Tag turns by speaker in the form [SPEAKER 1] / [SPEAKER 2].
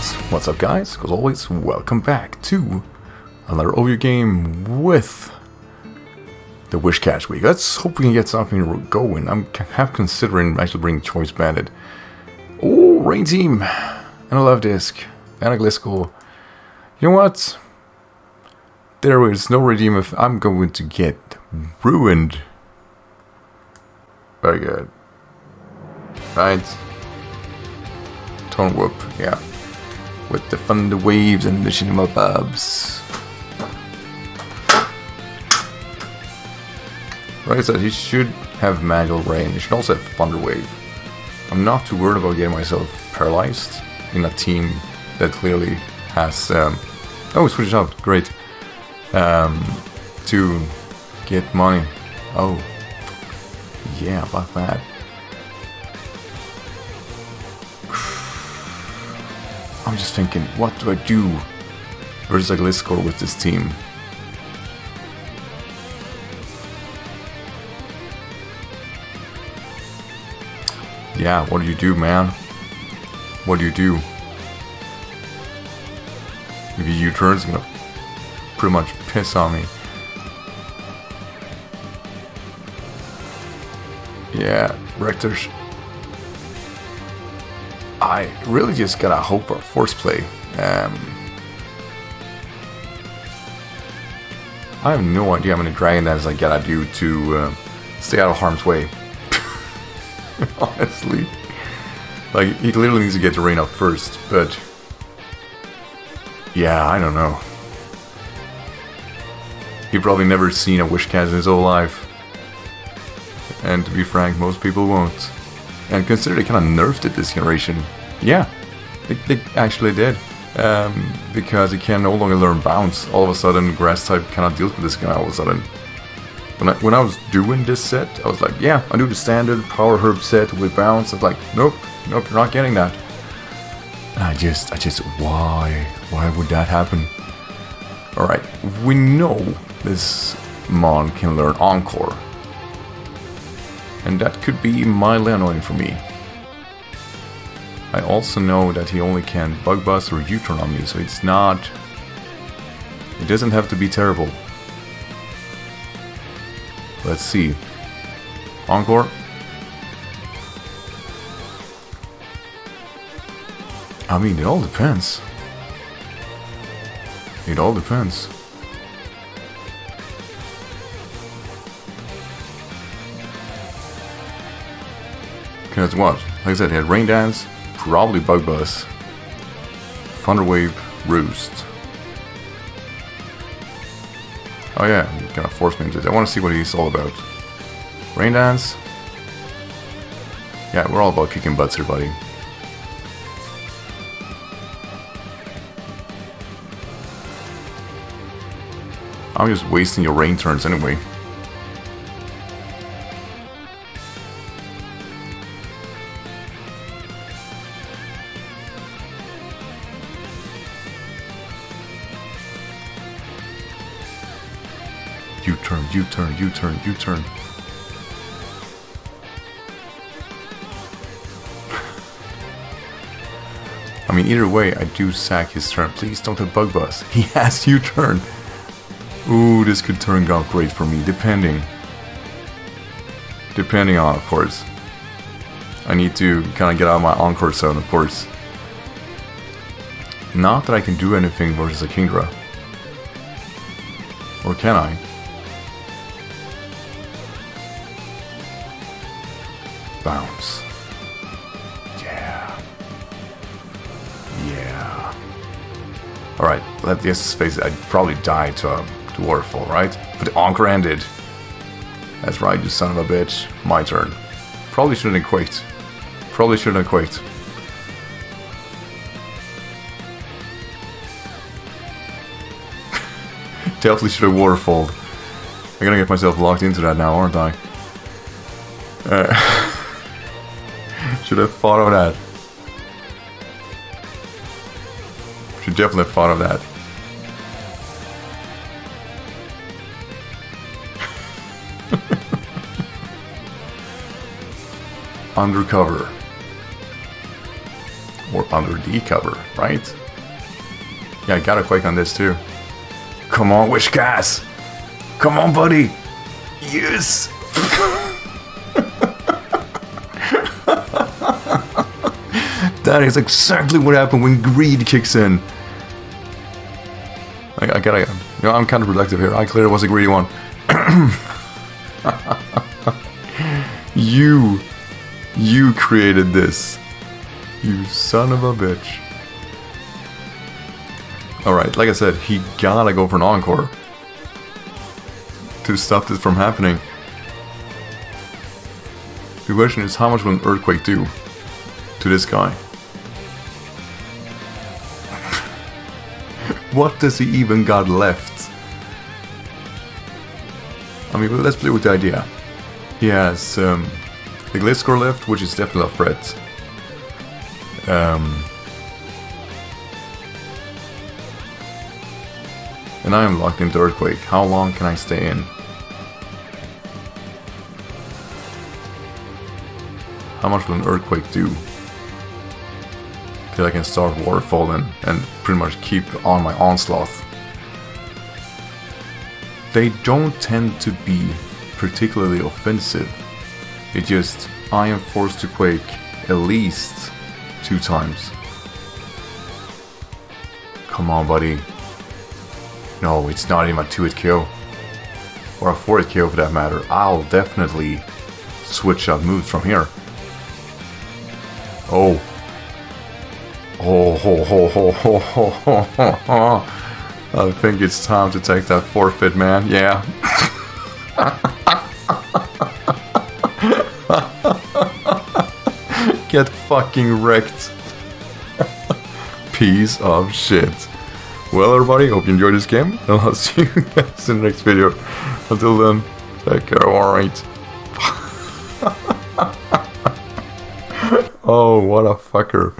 [SPEAKER 1] What's up guys? As always, welcome back to another OU game with the Whiscash Week. Let's hope we can get something going. I'm half considering actually bringing Choice Bandit. Oh, Rain Team! And a Luvdisc. And a Gliscor. You know what? There is no redeem if I'm going to get ruined. Very good. Right. Tone Whoop, yeah. With the thunder waves and the cinema bubs. Like I said, he should have magical rain. He should also have thunder wave. I'm not too worried about getting myself paralyzed in a team that clearly has. Um, oh, switch out, great. Um, to get money. Oh, yeah, about that. I'm just thinking, what do I do versus a Gliscor with this team? Yeah, what do you do, man? What do you do? Maybe U-turn's gonna pretty much piss on me. Yeah, Rector's I really just gotta hope for force play. Um, I have no idea how many dragon dance I gotta do to uh, stay out of harm's way. Honestly. Like, he literally needs to get the rain up first, but... Yeah, I don't know. He probably never seen a Whiscash in his whole life. And to be frank, most people won't. And consider they kind of nerfed it this generation. Yeah, they, they actually did. Um, because it can no longer learn bounce. All of a sudden, grass type kind of deals with this guy all of a sudden. When I, when I was doing this set, I was like, yeah, I do the standard power herb set with bounce. I was like, nope, nope, you're not getting that. And I just, I just, why? Why would that happen? Alright, we know this Mon can learn Encore and that could be mildly annoying for me. I also know that he only can Bug Buzz or U-turn on me, so it's not... It doesn't have to be terrible. Let's see. Encore. I mean, it all depends. It all depends. Because what? Like I said, he had Rain Dance, probably Bug Buzz, Thunder Wave, Roost. Oh yeah, kind of forced me into it. I want to see what he's all about. Rain Dance. Yeah, we're all about kicking butts here, buddy. I'm just wasting your rain turns anyway. U-turn, U-turn, U-turn, U-turn. I mean, either way, I do sack his turn. Please don't have Bug Buzz. He has U-turn. Ooh, this could turn out great for me, depending. Depending on, of course. I need to kind of get out of my Encore zone, of course. Not that I can do anything versus a Kingdra. Or can I? Bounce. Yeah. Yeah. Alright, let us face it, I'd probably die to, to Waterfall, right? But Encore ended. That's right, you son of a bitch. My turn. Probably shouldn't have quaked. Probably shouldn't have quaked. Definitely should have waterfalled. I'm gonna get myself locked into that now, aren't I? Uh, should have thought of that. Should definitely have thought of that. Undercover. Or under D cover, right? Yeah, I got a Quake on this too. Come on, Whiscash! Come on, buddy! Yes! that is exactly what happened when greed kicks in. I, I gotta, you know, I'm kind of productive here. I clearly was a greedy one. you, you created this. You son of a bitch. Alright, like I said, he gotta go for an encore. To stop this from happening. The question is, how much will an earthquake do to this guy? What does he even got left? I mean, let's play with the idea. He has um, the Gliscor left, which is definitely a threat. Um, and I am locked into Earthquake. How long can I stay in? How much will an Earthquake do? Till I can start Waterfall then and pretty much keep on my onslaught. They don't tend to be particularly offensive. It just, I am forced to Quake at least two times. Come on, buddy. No, it's not even a 2-hit KO. Or a 4-hit KO for that matter. I'll definitely switch up moves from here. Oh. Oh, ho, ho, ho, ho, ho, ho, ho, ho. I think it's time to take that forfeit, man. Yeah. Get fucking wrecked. Piece of shit. Well, everybody, hope you enjoyed this game, and I'll see you guys in the next video. Until then, take care, alright. oh, what a fucker.